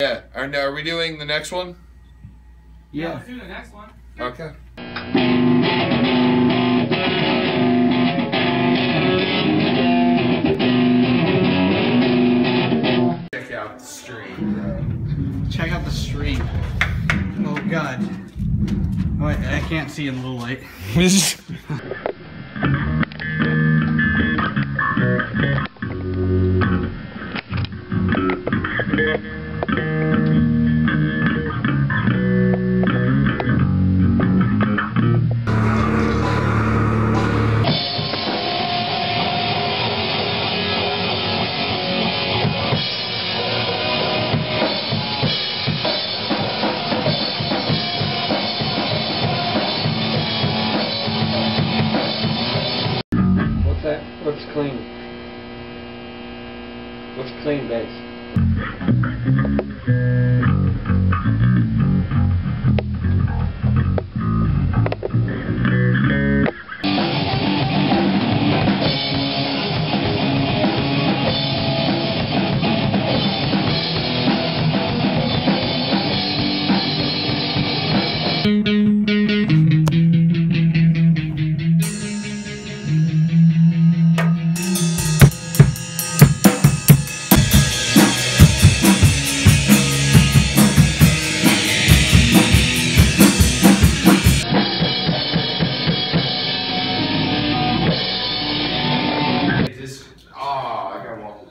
Yeah. Are, are we doing the next one? Yeah. Let's do the next one. Okay. Check out the stream. Check out the stream. Oh god. Wait, I can't see in the low light. What's that? What's clean? What's clean base? This.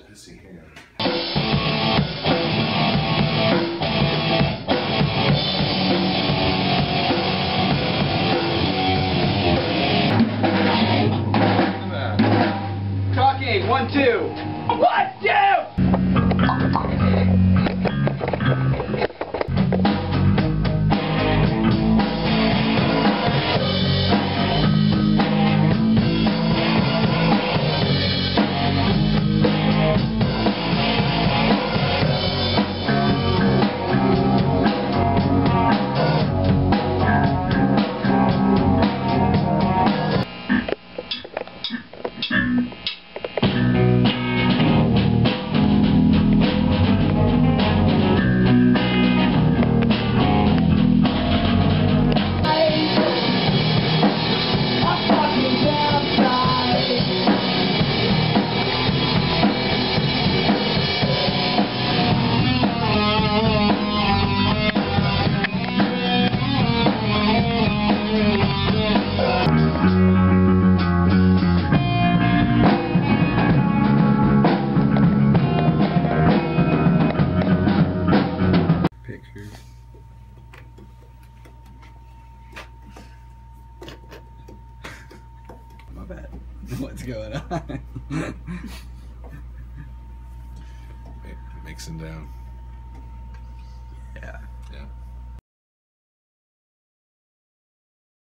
Pissy hand. Talking, one, two. One, two! Pictures. My bad. What's going on? Mixing down. yeah. Yeah.